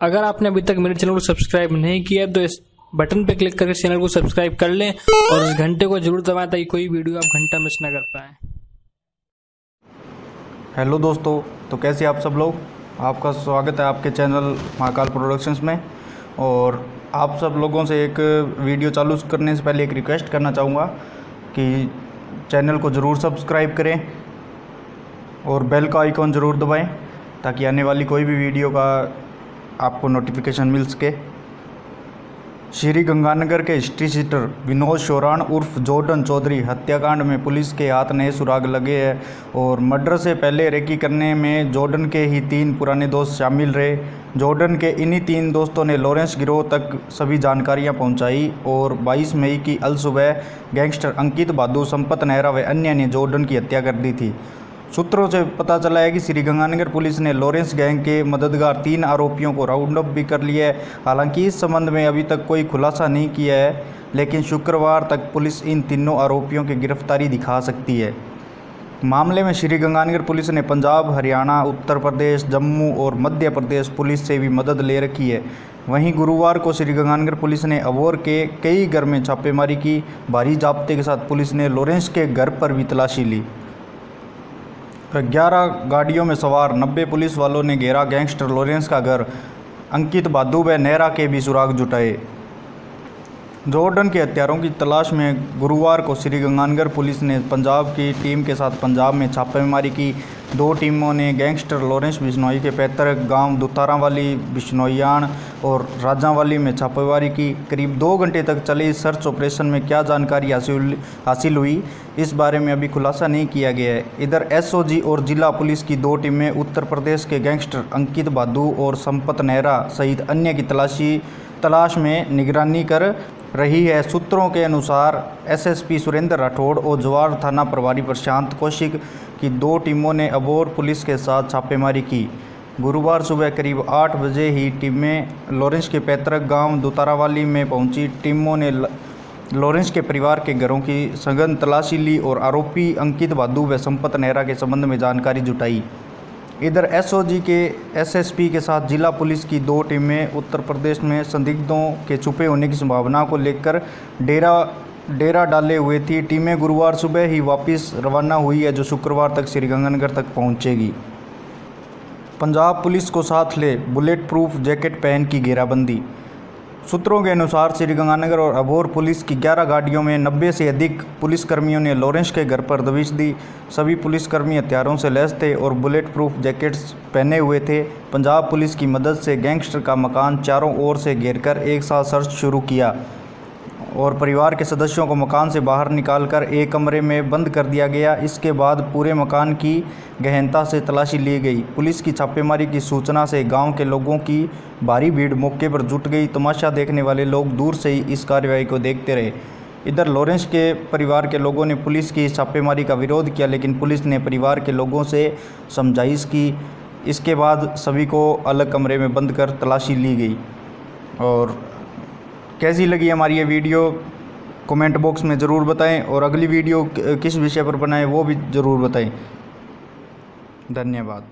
अगर आपने अभी तक मेरे चैनल को सब्सक्राइब नहीं किया तो इस बटन पे क्लिक करके चैनल को सब्सक्राइब कर लें और इस घंटे को ज़रूर दबाएँ ताकि कोई वीडियो आप घंटा मिस ना कर पाएँ। हेलो दोस्तों तो कैसे आप सब लोग? आपका स्वागत है आपके चैनल महाकाल प्रोडक्शंस में। और आप सब लोगों से एक वीडियो चालू करने से पहले एक रिक्वेस्ट करना चाहूँगा कि चैनल को ज़रूर सब्सक्राइब करें और बेल का आइकॉन ज़रूर दबाएँ ताकि आने वाली कोई भी वीडियो का आपको नोटिफिकेशन मिल सके। श्री गंगानगर के हिस्ट्री सीटर विनोद शोरान उर्फ़ जॉर्डन चौधरी हत्याकांड में पुलिस के हाथ नए सुराग लगे हैं और मर्डर से पहले रेकी करने में जॉर्डन के ही तीन पुराने दोस्त शामिल रहे। जॉर्डन के इन्हीं तीन दोस्तों ने लॉरेंस गिरोह तक सभी जानकारियाँ पहुंचाई और 22 मई की अल सुबह गैंगस्टर अंकित बादू, संपत नेहरा व अन्य ने जॉर्डन की हत्या कर दी थी। सूत्रों से पता चला है कि श्रीगंगानगर पुलिस ने लॉरेंस गैंग के मददगार तीन आरोपियों को राउंड अप भी कर लिया है। हालाँकि इस संबंध में अभी तक कोई खुलासा नहीं किया है, लेकिन शुक्रवार तक पुलिस इन तीनों आरोपियों की गिरफ्तारी दिखा सकती है। मामले में श्रीगंगानगर पुलिस ने पंजाब, हरियाणा, उत्तर प्रदेश, जम्मू और मध्य प्रदेश पुलिस से भी मदद ले रखी है। वहीं गुरुवार को श्रीगंगानगर पुलिस ने अवोर के कई घर में छापेमारी की। भारी जाब्ते के साथ पुलिस ने लॉरेंस के घर पर भी तलाशी ली। ग्यारह गाड़ियों में सवार नब्बे पुलिस वालों ने घेरा गैंगस्टर लॉरेंस का घर। अंकित बादू व नेहरा के भी सुराग जुटाए। जॉर्डन के हत्यारों की तलाश में गुरुवार को श्रीगंगानगर पुलिस ने पंजाब की टीम के साथ पंजाब में छापेमारी की। दो टीमों ने गैंगस्टर लॉरेंस बिश्नोई के पैतृक गाँव दुतारावाली बिश्नोईयान और राजावाली में छापेमारी की। करीब दो घंटे तक चले इस सर्च ऑपरेशन में क्या जानकारी हासिल हासिल हुई, इस बारे में अभी खुलासा नहीं किया गया है। इधर एसओजी और जिला पुलिस की दो टीमें उत्तर प्रदेश के गैंगस्टर अंकित बादू और संपत नेहरा सहित अन्य की तलाशी, तलाश में निगरानी कर रही है। सूत्रों के अनुसार, एसएसपी सुरेंद्र राठौड़ और जवार थाना प्रभारी प्रशांत कौशिक की दो टीमों ने अबोर पुलिस के साथ छापेमारी की। गुरुवार सुबह करीब आठ बजे ही टीमें लॉरेंस के पैतृक गाँव दुतारावाली में पहुँची। टीमों ने लॉरेंस के परिवार के घरों की सघन तलाशी ली और आरोपी अंकित बादू व संपत नेहरा के संबंध में जानकारी जुटाई। इधर एसओजी के एसएसपी के साथ जिला पुलिस की दो टीमें उत्तर प्रदेश में संदिग्धों के छुपे होने की संभावना को लेकर डेरा डेरा डाले हुए थी। टीमें गुरुवार सुबह ही वापस रवाना हुई है, जो शुक्रवार तक श्रीगंगानगर तक पहुंचेगी। पंजाब पुलिस को साथ ले बुलेट प्रूफ जैकेट पहन की घेराबंदी सूत्रों के अनुसार श्रीगंगानगर और अबोर पुलिस की 11 गाड़ियों में 90 से अधिक पुलिसकर्मियों ने लॉरेंस के घर पर दबिश दी। सभी पुलिसकर्मी हथियारों से लैस थे और बुलेट प्रूफ जैकेट्स पहने हुए थे। पंजाब पुलिस की मदद से गैंगस्टर का मकान चारों ओर से घेरकर एक साथ सर्च शुरू किया। और परिवार के सदस्यों को मकान से बाहर निकालकर एक कमरे में बंद कर दिया गया। इसके बाद पूरे मकान की गहनता से तलाशी ली गई। पुलिस की छापेमारी की सूचना से गाँव के लोगों की भारी भीड़ मौके पर जुट गई। तमाशा देखने वाले लोग दूर से ही इस कार्रवाई को देखते रहे। इधर लॉरेंस के परिवार के लोगों ने पुलिस की छापेमारी का विरोध किया, लेकिन पुलिस ने परिवार के लोगों से समझाइश की। इसके बाद सभी को अलग कमरे में बंद कर तलाशी ली गई और कैसी लगी हमारी ये वीडियो? कमेंट बॉक्स में ज़रूर बताएँ और अगली वीडियो किस विषय पर बनाएँ वो भी ज़रूर बताएँ। धन्यवाद।